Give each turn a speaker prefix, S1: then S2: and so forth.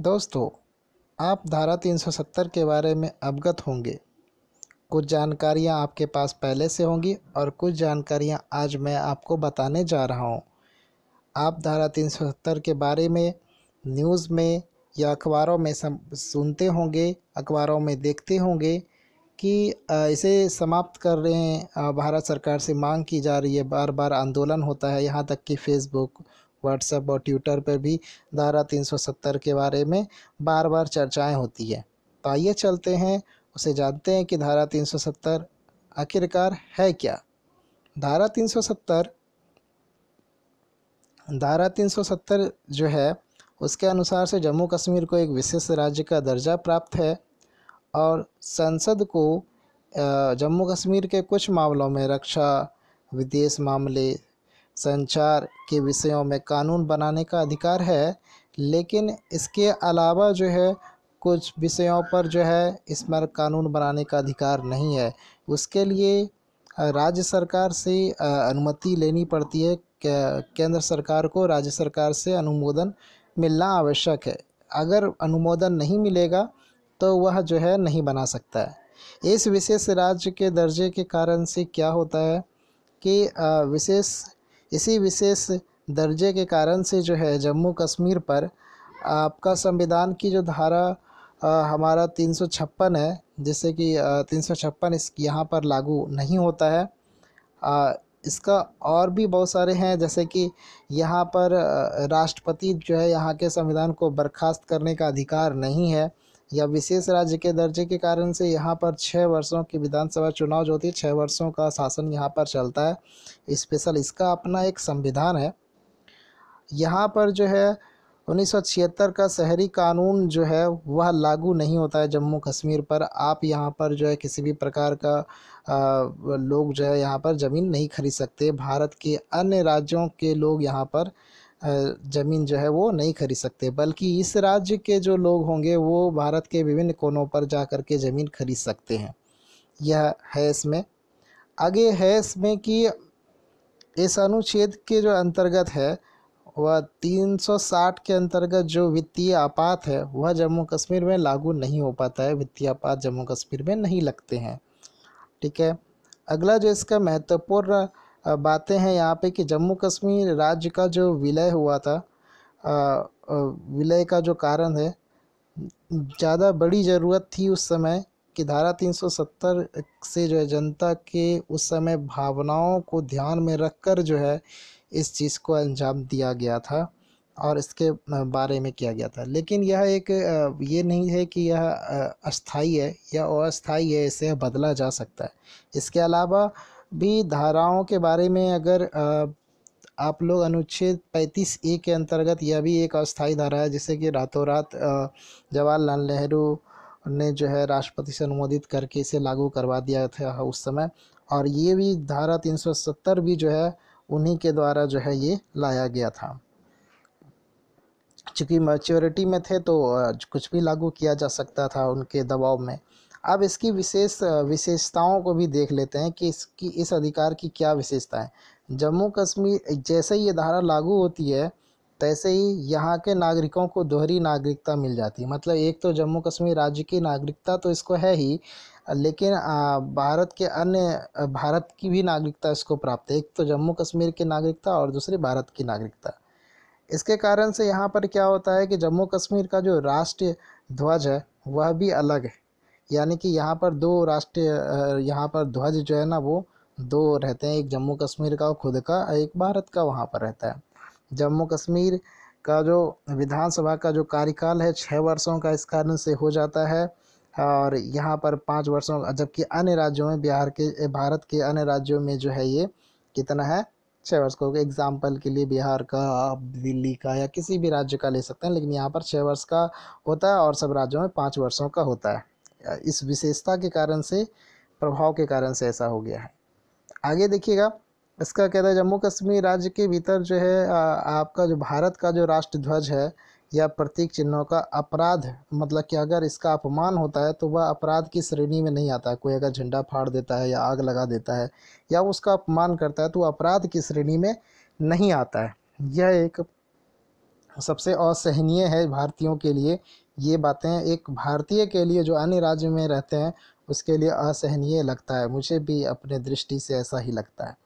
S1: दोस्तों, आप धारा 370 के बारे में अवगत होंगे। कुछ जानकारियाँ आपके पास पहले से होंगी और कुछ जानकारियाँ आज मैं आपको बताने जा रहा हूँ। आप धारा 370 के बारे में न्यूज़ में या अखबारों में सुनते होंगे, अखबारों में देखते होंगे कि इसे समाप्त कर रहे हैं। भारत सरकार से मांग की जा रही है बार बार आंदोलन होता है। यहाँ तक कि फेसबुक व्हाट्सएप और ट्विटर पर भी धारा 370 के बारे में बार बार चर्चाएँ होती है। तो आइए चलते हैं, उसे जानते हैं कि धारा 370 आखिरकार है क्या? धारा 370 धारा 370 जो है, उसके अनुसार से जम्मू कश्मीर को एक विशेष राज्य का दर्जा प्राप्त है और संसद को जम्मू कश्मीर के कुछ मामलों में रक्षा, विदेश मामले संचार के विषयों में कानून बनाने का अधिकार है, लेकिन इसके अलावा जो है, कुछ विषयों पर जो है इस पर कानून बनाने का अधिकार नहीं है। उसके लिए राज्य सरकार से अनुमति लेनी पड़ती है। केंद्र सरकार को राज्य सरकार से अनुमोदन मिलना आवश्यक है। अगर अनुमोदन नहीं मिलेगा तो वह जो है, नहीं बना सकता है। इस विशेष राज्य के दर्जे के कारण से क्या होता है कि विशेष इसी विशेष दर्जे के कारण से जो है जम्मू कश्मीर पर आपका संविधान की जो धारा आ, हमारा तीन सौ छप्पन है जिससे कि तीन सौ छप्पन इस यहाँ पर लागू नहीं होता है। आ, इसका और भी बहुत सारे हैं जैसे कि यहाँ पर राष्ट्रपति जो है यहाँ के संविधान को बर्खास्त करने का अधिकार नहीं है। या विशेष राज्य के दर्जे के कारण से यहाँ पर छः वर्षों की विधानसभा चुनाव जो होती है छः वर्षों का शासन यहाँ पर चलता है। स्पेशल इसका अपना एक संविधान है। यहाँ पर जो है उन्नीस सौ छिहत्तर का शहरी कानून जो है वह लागू नहीं होता है जम्मू कश्मीर पर। आप यहाँ पर जो है किसी भी प्रकार का आ, लोग जो है यहाँ पर ज़मीन नहीं खरीद सकते। भारत के अन्य राज्यों के लोग यहाँ पर ज़मीन जो है वो नहीं खरीद सकते, बल्कि इस राज्य के जो लोग होंगे वो भारत के विभिन्न कोनों पर जा कर के ज़मीन खरीद सकते हैं। यह है इसमें। आगे है इसमें कि इस अनुच्छेद के जो अंतर्गत है, वह 360 के अंतर्गत जो वित्तीय आपात है, वह जम्मू कश्मीर में लागू नहीं हो पाता है। वित्तीय आपात जम्मू कश्मीर में नहीं लगते हैं। ठीक है? अगला जो इसका महत्वपूर्ण बातें हैं यहाँ पे कि जम्मू कश्मीर राज्य का जो विलय हुआ था विलय का जो कारण है, ज़्यादा बड़ी ज़रूरत थी उस समय कि धारा 370 से जो है जनता के उस समय भावनाओं को ध्यान में रखकर जो है इस चीज़ को अंजाम दिया गया था और इसके बारे में किया गया था। लेकिन यह एक ये नहीं है कि यह अस्थाई है या अस्थाई है, इसे बदला जा सकता है। इसके अलावा भी धाराओं के बारे में अगर आप लोग अनुच्छेद 35 ए के अंतर्गत यह भी एक अस्थाई धारा है जिससे कि रातों रात जवाहरलाल नेहरू ने जो है राष्ट्रपति से अनुमोदित करके इसे लागू करवा दिया था उस समय। और ये भी धारा 370 भी जो है, उन्हीं के द्वारा जो है ये लाया गया था। चूँकि मैच्योरिटी में थे तो कुछ भी लागू किया जा सकता था उनके दबाव में। अब इसकी विशेष, विशेषताओं को भी देख लेते हैं कि इसकी, इस अधिकार की क्या विशेषता है। जम्मू कश्मीर, जैसे ही ये धारा लागू होती है, तैसे ही यहाँ के नागरिकों को दोहरी नागरिकता मिल जाती है। मतलब एक तो जम्मू कश्मीर राज्य की नागरिकता तो इसको है ही, लेकिन भारत के अन्य, भारत की भी नागरिकता इसको प्राप्त है। एक तो जम्मू कश्मीर की नागरिकता और दूसरी भारत की नागरिकता। इसके कारण से यहाँ पर क्या होता है कि जम्मू कश्मीर का जो राष्ट्रीय ध्वज है, वह भी अलग है। यानी कि यहाँ पर दो राष्ट्रीय यहाँ पर ध्वज जो है ना, वो दो रहते हैं। एक जम्मू कश्मीर का खुद का, एक भारत का वहाँ पर रहता है। जम्मू कश्मीर का जो विधानसभा का जो कार्यकाल है छः वर्षों का इस कारण से हो जाता है। और यहाँ पर पाँच वर्षों, जबकि अन्य राज्यों में, बिहार के, भारत के अन्य राज्यों में जो है ये कितना है छः वर्ष को। एग्ज़ाम्पल के लिए बिहार का, दिल्ली का या किसी भी राज्य का ले सकते हैं, लेकिन यहाँ पर छः वर्ष का होता है और सब राज्यों में पाँच वर्षों का होता है। इस विशेषता के कारण से, प्रभाव के कारण से ऐसा हो गया है। आगे देखिएगा, इसका कहता है, जम्मू कश्मीर राज्य के भीतर जो है आपका जो भारत का जो राष्ट्र ध्वज है, या प्रतीक चिन्हों का अपराध मतलब कि अगर इसका अपमान होता है तो वह अपराध की श्रेणी में नहीं आता कोई अगर झंडा फाड़ देता है, या आग लगा देता है, या उसका अपमान करता है तो अपराध की श्रेणी में नहीं आता है। यह एक सबसे असहनीय है, भारतीयों के लिए ये बातें एक भारतीय के लिए जो अन्य राज्य में रहते हैं, उसके लिए असहनीय लगता है। मुझे भी अपने दृष्टि से ऐसा ही लगता है।